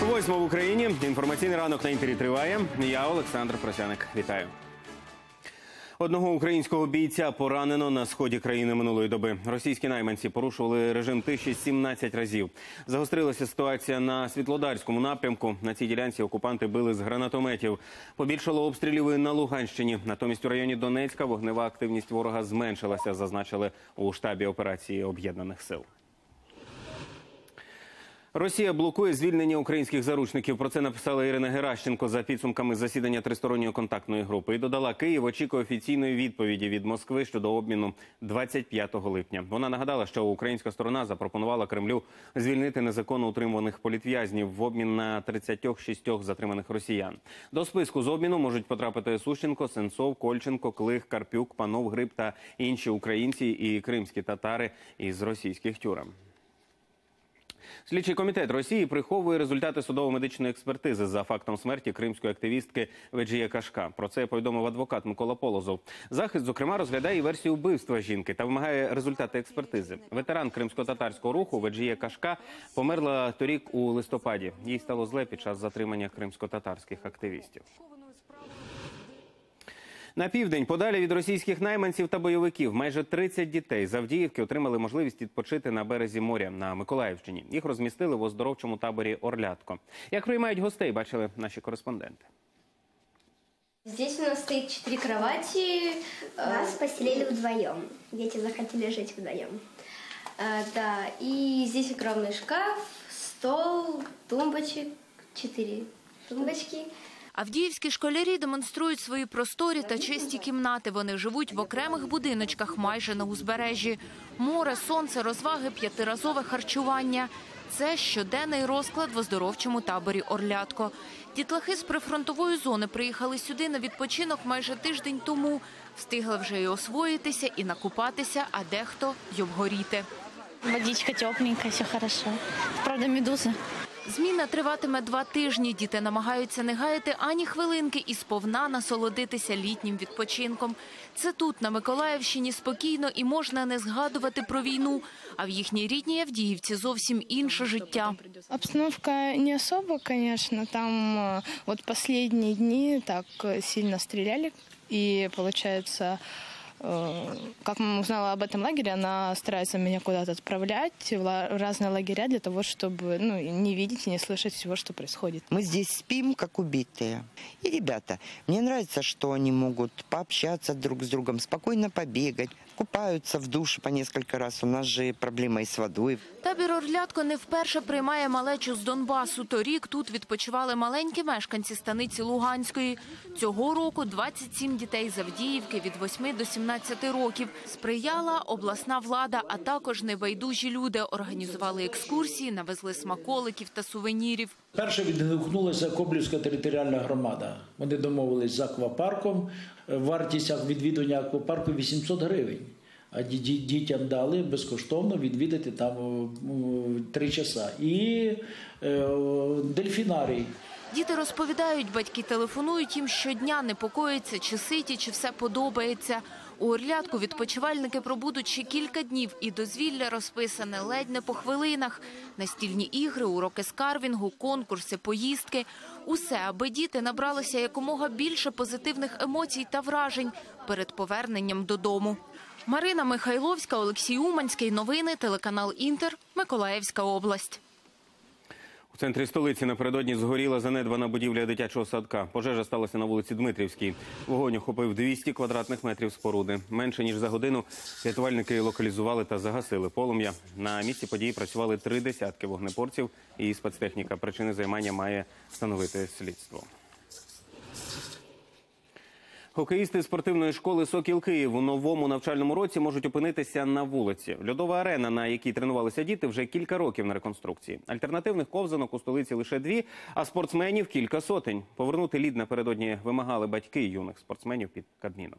Восьмо в Україні. Інформаційний ранок на інтері триває. Я Олександр Просяник. Вітаю. Одного українського бійця поранено на сході країни минулої доби. Російські найманці порушували режим тиші 17 разів. Загострилася ситуація на світлодарському напрямку. На цій ділянці окупанти били з гранатометів. Побільшало обстрілів на Луганщині. Натомість у районі Донецька вогнева активність ворога зменшилася. Зазначили у штабі операції об'єднаних сил. Росія блокує звільнення українських заручників. Про це написала Ірина Геращенко за підсумками засідання тристоронньої контактної групи. І додала, Київ очікує офіційної відповіді від Москви щодо обміну 25 липня. Вона нагадала, що українська сторона запропонувала Кремлю звільнити незаконно утримуваних політв'язнів в обмін на 36 затриманих росіян. До списку з обміну можуть потрапити Сущенко, Сенцов, Кольченко, Клих, Карпюк, Панов, Гриб та інші українці і кримські татари із російських тюрем. Слідчий комітет Росії приховує результати судово-медичної експертизи за фактом смерті кримської активістки Веджія Кашка. Про це повідомив адвокат Микола Полозов. Захист, зокрема, розглядає версію вбивства жінки та вимагає результати експертизи. Ветеран кримсько-татарського руху Веджія Кашка померла торік у листопаді. Їй стало зле під час затримання кримсько-татарських активістів. На південь, подалі від російських найманців та бойовиків, майже 30 дітей з Авдіївки отримали можливість відпочити на березі моря на Миколаївщині. Їх розмістили в оздоровчому таборі Орлятко. Як приймають гостей, бачили наші кореспонденти. Здесь у нас стоит четыре кровати. э, Нас поселили вдвоем. Дети захотели жить вдвоем. э, Да, и здесь огромный шкаф, стол, тумбочек, четыре тумбочки. Авдіївські школярі демонструють свої просторі та чисті кімнати. Вони живуть в окремих будиночках майже на узбережжі. Море, сонце, розваги, п'ятиразове харчування. Це щоденний розклад в оздоровчому таборі Орлятко. Дітлахи з прифронтової зони приїхали сюди на відпочинок майже тиждень тому. Встигли вже і освоїтися, і накупатися, а дехто й обгоріти. Водичка тепленькая, все хорошо. Правда, медузы. Зміна триватиме два тижні. Діти намагаються не гаяти ані хвилинки і сповна насолодитися літнім відпочинком. Це тут, на Миколаївщині, спокійно і можна не згадувати про війну. А в їхній рідній Авдіївці зовсім інше життя. Обстановка не особо, конечно. Там э, вот последние дни так э, сильно стреляли. И получается, э, как мама узнала об этом лагере, она старается меня куда-то отправлять в разные лагеря для того, чтобы ну, не видеть и не слышать всего, что происходит. Мы здесь спим, как убитые. И ребята, мне нравится, что они могут пообщаться друг с другом, спокойно побегать, купаются в душе по несколько раз. У нас же проблема и с водой. Табір Орлятко не вперше приймає малечу з Донбасу. Торік тут відпочивали маленькі мешканці станиці Луганської. Цього року 27 дітей з Авдіївки від 8 до 17 років. Сприяла обласна влада, а також небайдужі люди. Організували екскурсії, навезли смаколиків та сувенірів. Перше відгукнулася Коблівська територіальна громада. Вони домовились з аквапарком. Вартість відвідування аквапарку 800 гривень. А ді- ді- дітям дали безкоштовно відвідати там три часа. І е, дельфінарій. Діти розповідають, батьки телефонують їм щодня, непокоїться, чи ситі, чи все подобається. У Орлятку відпочивальники пробудуть ще кілька днів, і дозвілля розписане ледь не по хвилинах. Настільні ігри, уроки з карвінгу, конкурси, поїздки – усе, аби діти набралися якомога більше позитивних емоцій та вражень перед поверненням додому. Марина Михайловська, Олексій Уманський. Новини, телеканал Інтер, Миколаївська область. У центрі столиці напередодні згоріла занедбана будівля дитячого садка. Пожежа сталася на вулиці Дмитрівській. Вогонь охопив 200 квадратних метрів споруди. Менше ніж за годину рятувальники локалізували та загасили полум'я. На місці події працювали три десятки вогнепорців і спецтехніка. Причини займання має встановити слідство. Хокеїсти спортивної школи Сокіл Київ у новому навчальному році можуть опинитися на вулиці. Льодова арена, на якій тренувалися діти, вже кілька років на реконструкції. Альтернативних ковзанок у столиці лише дві, а спортсменів кілька сотень. Повернути лід напередодні вимагали батьки юних спортсменів під Кабміном.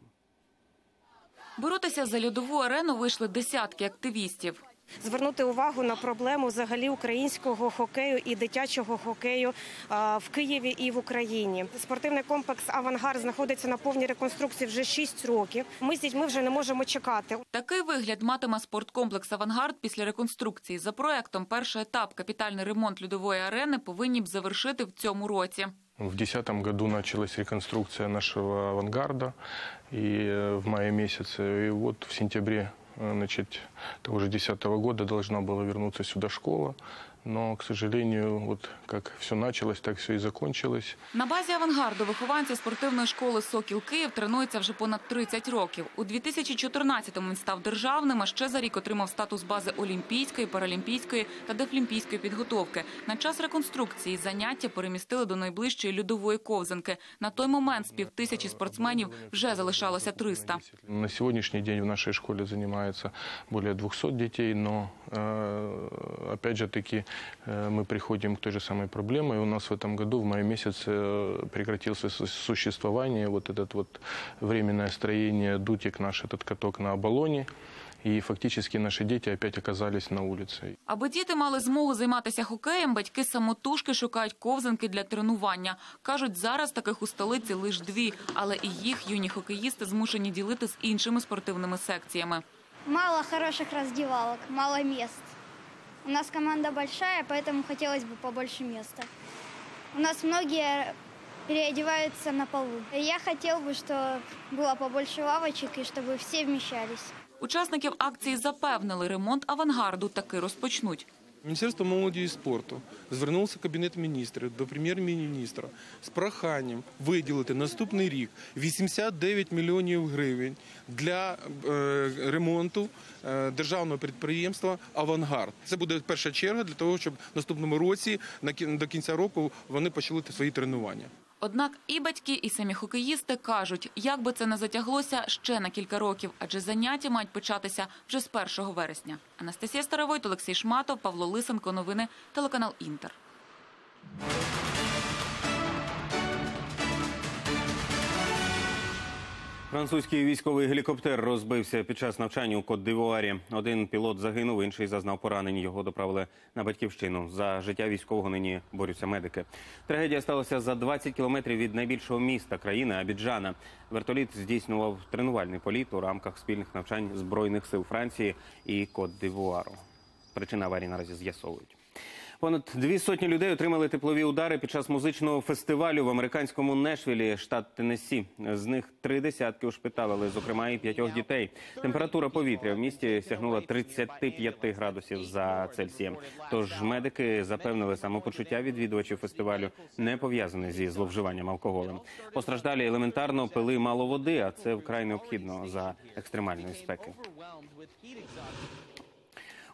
Боротися за льодову арену вийшли десятки активістів. Звернути увагу на проблему взагалі українського хокею і дитячого хокею в Києві і в Україні. Спортивний комплекс Авангард знаходиться на повній реконструкції вже 6 років. Ми з дітьми вже не можемо чекати. Такий вигляд матиме спорткомплекс «Авангард» після реконструкції. За проектом, перший етап – капітальний ремонт льодової арени повинні б завершити в цьому році. В 2010 году началась реконструкция нашего авангарда и э, в мае месяце. И вот в сентябре значит, того же 2010 года должна была вернуться сюда школа. Но, к сожалению, вот как все началось, так все и закончилось. На базі «Авангарду» вихованці спортивної школи «Сокіл Київ» тренуються вже понад 30 років. У 2014-му він став державним, а ще за рік отримав статус бази олімпійської, паралімпійської та дефлімпійської підготовки. На час реконструкції заняття перемістили до найближчої льодової ковзанки. На той момент з півтисячі спортсменів вже залишалося 300. На сегодняшний день в нашей школе занимается более 200 детей, но, э, опять же таки, э, мы приходим к той же самой проблеме. И у нас в этом году, в мае месяце, э, прекратился су- существование вот этот вот временное строение дутик наш, этот каток на Оболоне. И фактически наши дети опять оказались на улице. Аби діти мали змогу займатися хокеєм, батьки самотужки шукають ковзанки для тренування. Кажуть, зараз таких у столиці лише дві, але і їх юні хокеїсти змушені ділити з іншими спортивними секціями. Мало хороших раздевалок, мало мест. У нас команда большая, поэтому хотелось бы побольше места. У нас многие переодеваются на полу. Я хотел бы, чтобы было побольше лавочек и чтобы все вмещались. Учасників акції запевнили, ремонт авангарду таки розпочнуть. Міністерство молоді і спорту звернулося Кабінет міністрів до прем'єр-міністра з проханням виділити наступний рік 89 мільйонів гривень для е, ремонту е, державного підприємства Авангард. Це буде перша черга для того, щоб в наступному році до кінця року вони почали свої тренування. Однак і батьки, і самі хокеїсти кажуть, як би це не затяглося ще на кілька років, адже заняття мають початися вже з 1 вересня. Анастасія Старовойт, Олексій Шматов, Павло Лисенко. Новини телеканал Інтер. Французький військовий гелікоптер розбився під час навчання у Кот-д'Івуарі. Один пілот загинув, інший зазнав поранень. Його доправили на батьківщину. За життя військового нині борються медики. Трагедія сталася за 20 кілометрів від найбільшого міста країни Абіджана. Вертоліт здійснював тренувальний політ у рамках спільних навчань збройних сил Франції і Кот-д'Івуару. Причина аварії наразі з'ясовують. Понад дві сотні людей отримали теплові удари під час музичного фестивалю в американському Нешвілі, штат Теннессі. З них три десятки ушпиталили, зокрема і п'ятьох дітей. Температура повітря в місті сягнула 35 градусів за Цельсієм. Тож медики запевнили, самопочуття відвідувачів фестивалю не пов'язане зі зловживанням алкоголем. Постраждалі елементарно пили мало води, а це вкрай необхідно за екстремальної спеки.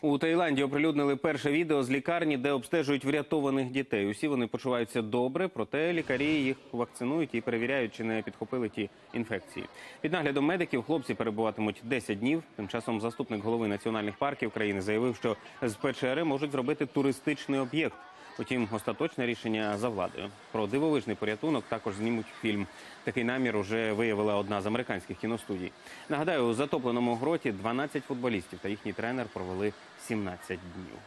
У Таїланді оприлюднили перше відео з лікарні, де обстежують врятованих дітей. Усі вони почуваються добре, проте лікарі їх вакцинують і перевіряють, чи не підхопили ті інфекції. Під наглядом медиків хлопці перебуватимуть 10 днів. Тим часом заступник голови національних парків країни заявив, що з ПЧР можуть зробити туристичний об'єкт. Утім, остаточне рішення за владою. Про дивовижний порятунок також знімуть фільм. Такий намір уже виявила одна з американських кіностудій. Нагадаю, у затопленому гроті 12 футболістів та їхній тренер провели 17 днів.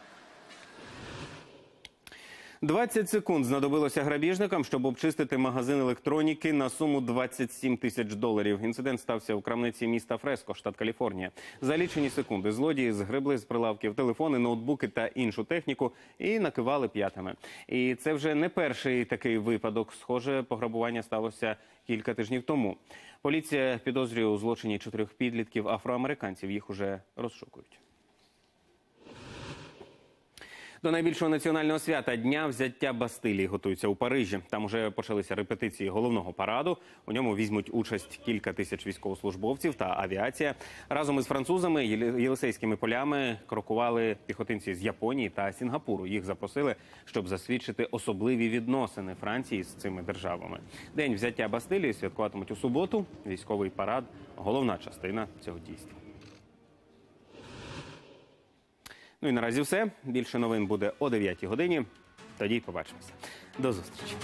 20 секунд знадобилося грабіжникам, щоб обчистити магазин електроніки на суму 27 тисяч доларів. Інцидент стався у крамниці міста Фреско, штат Каліфорнія. За лічені секунди злодії згребли з прилавків телефони, ноутбуки та іншу техніку і накивали п'ятами. І це вже не перший такий випадок. Схоже, пограбування сталося кілька тижнів тому. Поліція підозрює у злочині чотирьох підлітків афроамериканців. Їх уже розшукують. До найбільшого національного свята дня взяття Бастилії готуються у Парижі. Там уже почалися репетиції головного параду. У ньому візьмуть участь кілька тисяч військовослужбовців та авіація. Разом із французами Єлисейськими полями крокували піхотинці з Японії та Сінгапуру. Їх запросили, щоб засвідчити особливі відносини Франції з цими державами. День взяття Бастилії святкуватимуть у суботу. Військовий парад головна частина цього дійства. Ну і наразі все. Більше новин буде о 9 годині. Тоді побачимося. До зустрічі.